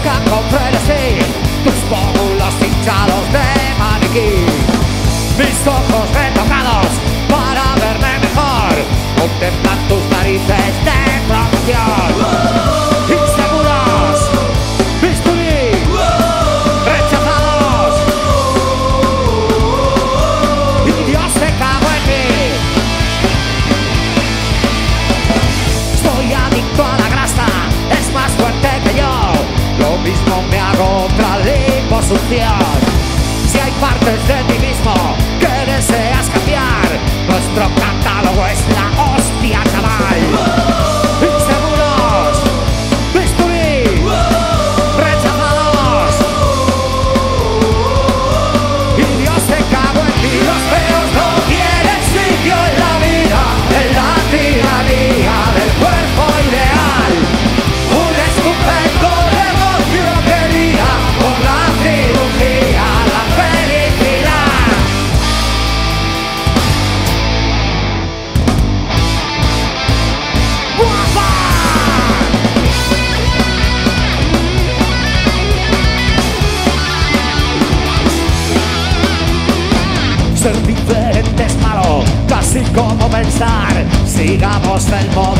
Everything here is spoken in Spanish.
busca, compra las Lo mismo me hago otra lipo. Si hay partes de ti mismo que deseas cambiar, nuestro catálogo es la diferente es casi como pensar, sigamos el modo.